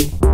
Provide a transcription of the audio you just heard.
you